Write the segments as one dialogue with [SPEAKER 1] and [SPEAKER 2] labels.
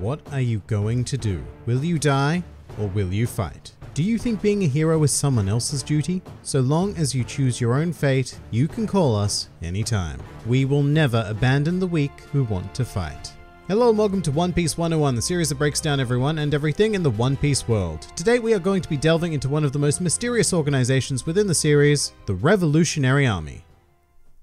[SPEAKER 1] What are you going to do? Will you die or will you fight? Do you think being a hero is someone else's duty? So long as you choose your own fate, you can call us anytime. We will never abandon the weak who want to fight. Hello and welcome to One Piece 101, the series that breaks down everyone and everything in the One Piece world. Today we are going to be delving into one of the most mysterious organizations within the series, the Revolutionary Army.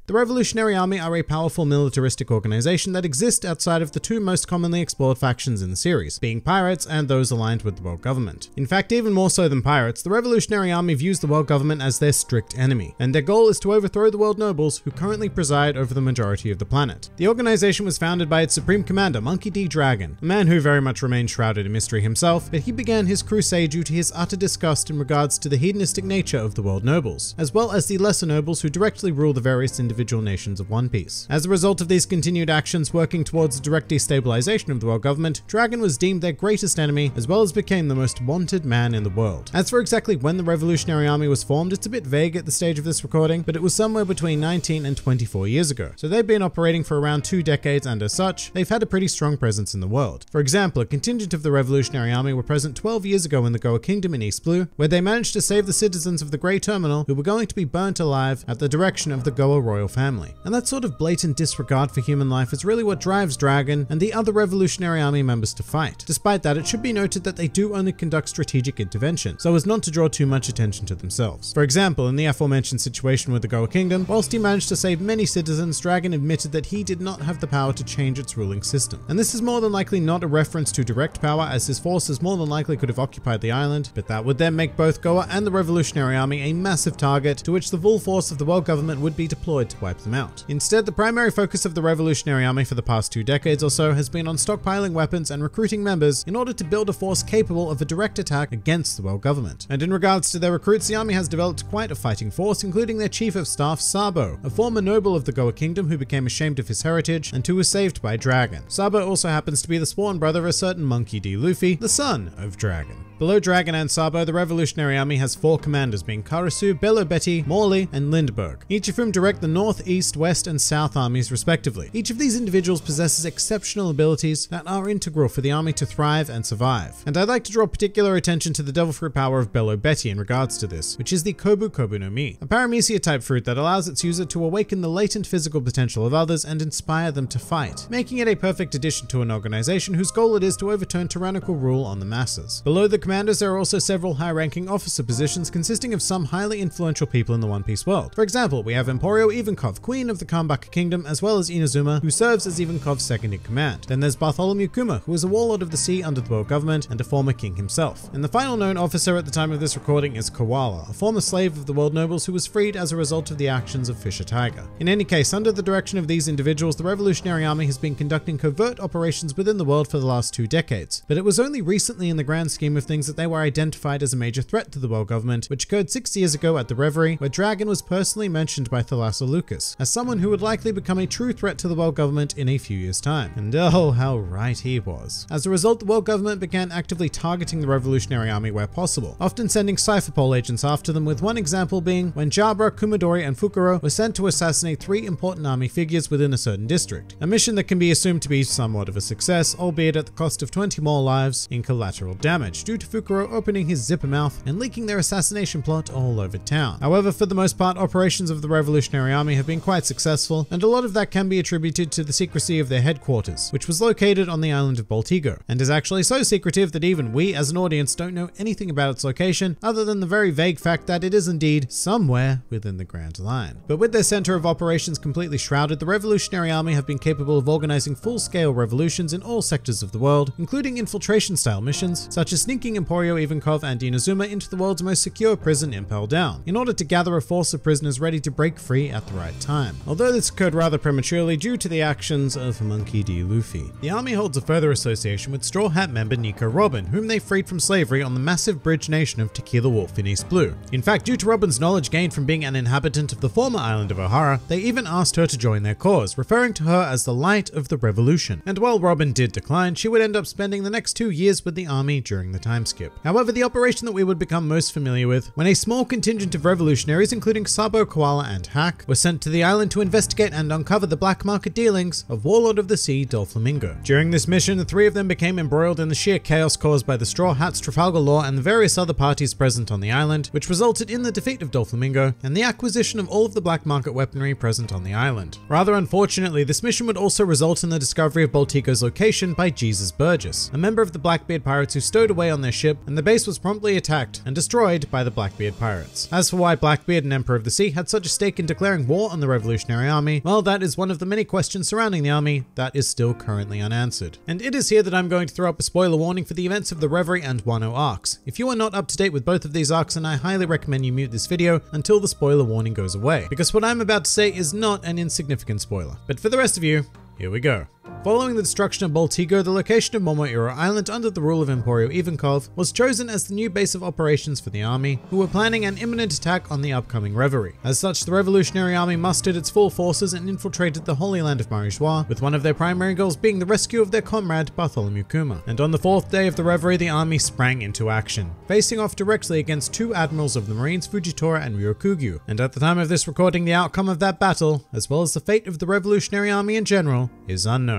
[SPEAKER 1] The Revolutionary Army are a powerful militaristic organization that exist outside of the two most commonly explored factions in the series, being pirates and those aligned with the world government. In fact, even more so than pirates, the Revolutionary Army views the world government as their strict enemy, and their goal is to overthrow the world nobles who currently preside over the majority of the planet. The organization was founded by its supreme commander, Monkey D. Dragon, a man who very much remains shrouded in mystery himself, but he began his crusade due to his utter disgust in regards to the hedonistic nature of the world nobles, as well as the lesser nobles who directly rule the various individual individual nations of One Piece. As a result of these continued actions working towards direct destabilization of the world government, Dragon was deemed their greatest enemy as well as became the most wanted man in the world. As for exactly when the Revolutionary Army was formed, it's a bit vague at the stage of this recording, but it was somewhere between 19 and 24 years ago. So they've been operating for around two decades and as such, they've had a pretty strong presence in the world. For example, a contingent of the Revolutionary Army were present 12 years ago in the Goa Kingdom in East Blue, where they managed to save the citizens of the Grey Terminal who were going to be burnt alive at the direction of the Goa royal royal family. And that sort of blatant disregard for human life is really what drives Dragon and the other Revolutionary Army members to fight. Despite that, it should be noted that they do only conduct strategic intervention, so as not to draw too much attention to themselves. For example, in the aforementioned situation with the Goa Kingdom, whilst he managed to save many citizens, Dragon admitted that he did not have the power to change its ruling system. And this is more than likely not a reference to direct power, as his forces more than likely could have occupied the island, but that would then make both Goa and the Revolutionary Army a massive target to which the full force of the world government would be deployed to wipe them out. Instead, the primary focus of the Revolutionary Army for the past two decades or so has been on stockpiling weapons and recruiting members in order to build a force capable of a direct attack against the world government. And in regards to their recruits, the army has developed quite a fighting force, including their chief of staff, Sabo, a former noble of the Goa Kingdom who became ashamed of his heritage and who was saved by Dragon. Sabo also happens to be the sworn brother of a certain Monkey D. Luffy, the son of Dragon. Below Dragon and Sabo, the Revolutionary Army has four commanders being Karasu, Belo Betti, Morley, and Lindbergh, each of whom direct the North, East, West, and South armies respectively. Each of these individuals possesses exceptional abilities that are integral for the army to thrive and survive. And I'd like to draw particular attention to the devil fruit power of Belo Betti in regards to this, which is the Kobu Kobu no Mi, a paramecia type fruit that allows its user to awaken the latent physical potential of others and inspire them to fight, making it a perfect addition to an organization whose goal it is to overturn tyrannical rule on the masses. Below the commanders, there are also several high-ranking officer positions consisting of some highly influential people in the One Piece world. For example, we have Emporio Ivankov, Queen of the Kambaka Kingdom, as well as Inazuma, who serves as Ivankov's second in command. Then there's Bartholomew Kuma, who is a warlord of the sea under the world government and a former king himself. And the final known officer at the time of this recording is Koala, a former slave of the world nobles who was freed as a result of the actions of Fisher Tiger. In any case, under the direction of these individuals, the Revolutionary Army has been conducting covert operations within the world for the last two decades. But it was only recently in the grand scheme of things that they were were identified as a major threat to the world government, which occurred six years ago at the Reverie, where Dragon was personally mentioned by Thalassa Lucas as someone who would likely become a true threat to the world government in a few years' time. And oh, how right he was. As a result, the world government began actively targeting the Revolutionary Army where possible, often sending Cipher Pol agents after them, with one example being when Jabra, Kumadori, and Fukuro were sent to assassinate three important army figures within a certain district. A mission that can be assumed to be somewhat of a success, albeit at the cost of 20 more lives in collateral damage, due to Fukuro opening his zipper mouth and leaking their assassination plot all over town. However, for the most part, operations of the Revolutionary Army have been quite successful, and a lot of that can be attributed to the secrecy of their headquarters, which was located on the island of Baltigo, and is actually so secretive that even we as an audience don't know anything about its location other than the very vague fact that it is indeed somewhere within the Grand Line. But with their center of operations completely shrouded, the Revolutionary Army have been capable of organizing full-scale revolutions in all sectors of the world, including infiltration-style missions, such as sneaking Emporio Ivankov and Inazuma into the world's most secure prison Impel Down, in order to gather a force of prisoners ready to break free at the right time. Although this occurred rather prematurely due to the actions of Monkey D. Luffy. The army holds a further association with Straw Hat member Nico Robin, whom they freed from slavery on the massive bridge nation of Tequila Wolf in East Blue. In fact, due to Robin's knowledge gained from being an inhabitant of the former island of Ohara, they even asked her to join their cause, referring to her as the light of the revolution. And while Robin did decline, she would end up spending the next two years with the army during the time skip. However, the operation that we would become most familiar with, when a small contingent of revolutionaries, including Sabo, Koala, and Hack, were sent to the island to investigate and uncover the black market dealings of Warlord of the Sea Doflamingo. During this mission, the three of them became embroiled in the sheer chaos caused by the Straw Hats Trafalgar Law and the various other parties present on the island, which resulted in the defeat of Doflamingo and the acquisition of all of the black market weaponry present on the island. Rather unfortunately, this mission would also result in the discovery of Baltigo's location by Jesus Burgess, a member of the Blackbeard pirates who stowed away on their ship, and the base was promptly attacked and destroyed by the Blackbeard pirates. As for why Blackbeard and Emperor of the Sea had such a stake in declaring war on the Revolutionary Army, well, that is one of the many questions surrounding the army that is still currently unanswered. And it is here that I'm going to throw up a spoiler warning for the events of the Reverie and Wano arcs. If you are not up to date with both of these arcs, then I highly recommend you mute this video until the spoiler warning goes away, because what I'm about to say is not an insignificant spoiler. But for the rest of you, here we go. Following the destruction of Baltigo, the location of Momoiro Island under the rule of Emporio Ivankov was chosen as the new base of operations for the army, who were planning an imminent attack on the upcoming Reverie. As such, the Revolutionary Army mustered its full forces and infiltrated the Holy Land of Marijois, with one of their primary goals being the rescue of their comrade Bartholomew Kuma. And on the fourth day of the Reverie, the army sprang into action, facing off directly against two admirals of the Marines, Fujitora and Ryokugyu. And at the time of this recording, the outcome of that battle, as well as the fate of the Revolutionary Army in general, is unknown.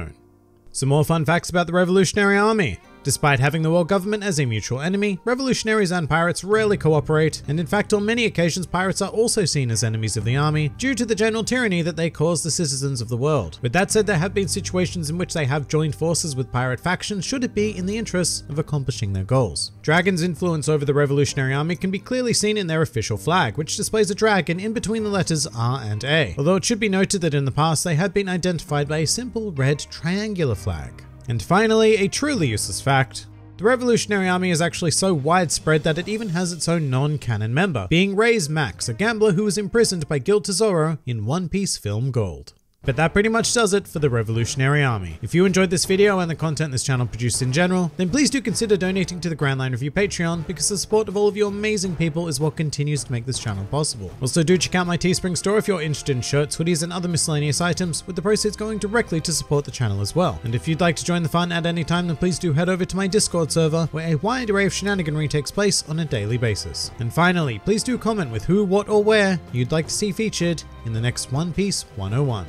[SPEAKER 1] Some more fun facts about the Revolutionary Army. Despite having the world government as a mutual enemy, revolutionaries and pirates rarely cooperate, and in fact on many occasions pirates are also seen as enemies of the army due to the general tyranny that they cause the citizens of the world. With that said, there have been situations in which they have joined forces with pirate factions should it be in the interests of accomplishing their goals. Dragon's influence over the revolutionary army can be clearly seen in their official flag, which displays a dragon in between the letters R and A, although it should be noted that in the past they had been identified by a simple red triangular flag. And finally, a truly useless fact. The Revolutionary Army is actually so widespread that it even has its own non-canon member, being Raise Max, a gambler who was imprisoned by Gild Tesoro in One Piece film Gold. But that pretty much does it for the Revolutionary Army. If you enjoyed this video and the content this channel produced in general, then please do consider donating to the Grand Line Review Patreon because the support of all of you amazing people is what continues to make this channel possible. Also do check out my Teespring store if you're interested in shirts, hoodies and other miscellaneous items, with the proceeds going directly to support the channel as well. And if you'd like to join the fun at any time, then please do head over to my Discord server where a wide array of shenaniganry takes place on a daily basis. And finally, please do comment with who, what or where you'd like to see featured in the next One Piece 101.